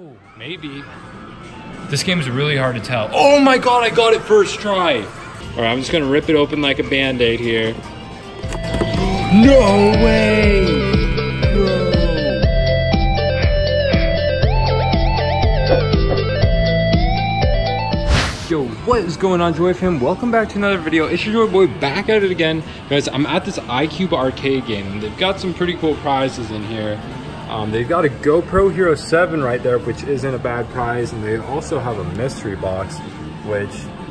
Oh, maybe. This game is really hard to tell. Oh my god, I got it first try. All right, I'm just gonna rip it open like a band-aid here. No way! Yo, what is going on, Joy fam? Welcome back to another video. It's your Joy Boy back at it again. Guys, I'm at this iCube arcade game, and they've got some pretty cool prizes in here. Um, they've got a GoPro Hero 7 right there, which isn't a bad prize, and they also have a mystery box, which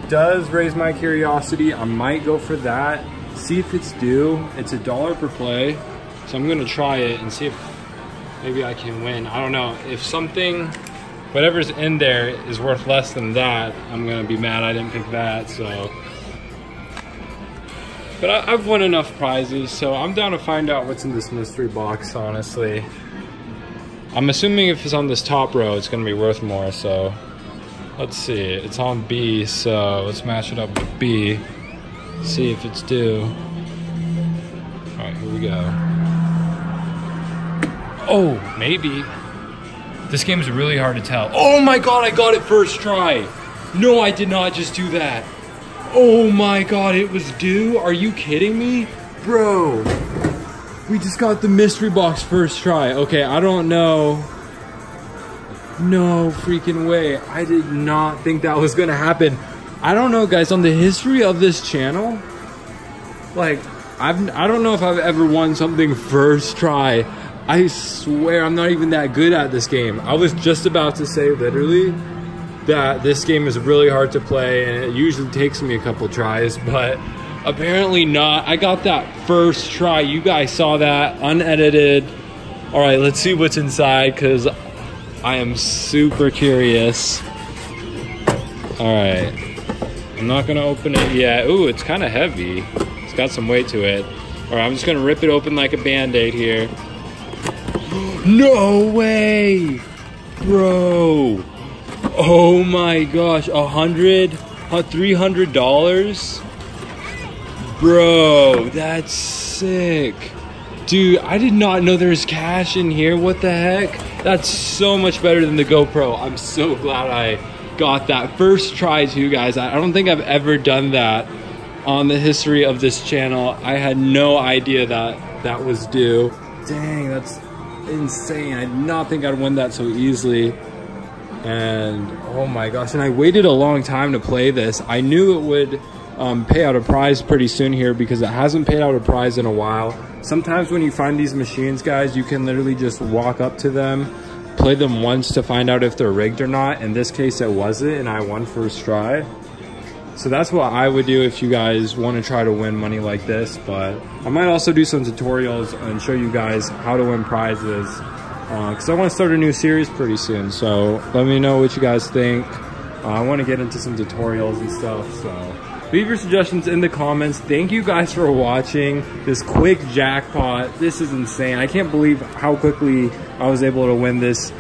does raise my curiosity. I might go for that, see if it's due. It's a dollar per play, so I'm gonna try it and see if maybe I can win. I don't know. If something whatever's in there is worth less than that, I'm gonna be mad I didn't pick that, so. But I, have won enough prizes, so I'm down to find out what's in this mystery box, honestly. I'm assuming if it's on this top row, it's gonna be worth more, so. Let's see, it's on B, so let's match it up with B. See if it's due. All right, here we go. Oh, maybe. This game is really hard to tell. Oh my god, I got it first try. No, I did not just do that. Oh my god, it was due? Are you kidding me? Bro, we just got the mystery box first try. Okay, I don't know. No freaking way. I did not think that was gonna happen. I don't know, guys, on the history of this channel, like, I've, I don't know if I've ever won something first try. I swear I'm not even that good at this game. I was just about to say literally that this game is really hard to play and it usually takes me a couple tries, but apparently not. I got that first try. You guys saw that unedited. All right, let's see what's inside because I am super curious. All right, I'm not gonna open it yet. Ooh, it's kind of heavy. It's got some weight to it. All right, I'm just gonna rip it open like a band-aid here. No way! Bro! Oh my gosh, a hundred, three hundred dollars? Bro, that's sick. Dude, I did not know there's cash in here. What the heck? That's so much better than the GoPro. I'm so glad I got that first try too, guys. I don't think I've ever done that on the history of this channel. I had no idea that that was due. Dang, that's insane. I did not think I'd win that so easily. And oh my gosh, and I waited a long time to play this. I knew it would um, pay out a prize pretty soon here because it hasn't paid out a prize in a while. Sometimes when you find these machines, guys, you can literally just walk up to them, play them once to find out if they're rigged or not. In this case, it wasn't, and I won first try. So that's what I would do if you guys want to try to win money like this. But I might also do some tutorials and show you guys how to win prizes. Because uh, I want to start a new series pretty soon. So let me know what you guys think. Uh, I want to get into some tutorials and stuff. So leave your suggestions in the comments. Thank you guys for watching this quick jackpot. This is insane. I can't believe how quickly I was able to win this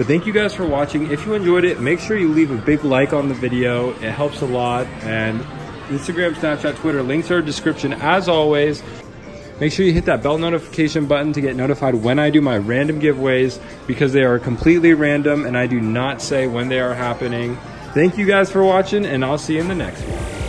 but thank you guys for watching. If you enjoyed it, make sure you leave a big like on the video. It helps a lot. And Instagram, Snapchat, Twitter, links are in the description as always. Make sure you hit that bell notification button to get notified when I do my random giveaways because they are completely random and I do not say when they are happening. Thank you guys for watching and I'll see you in the next one.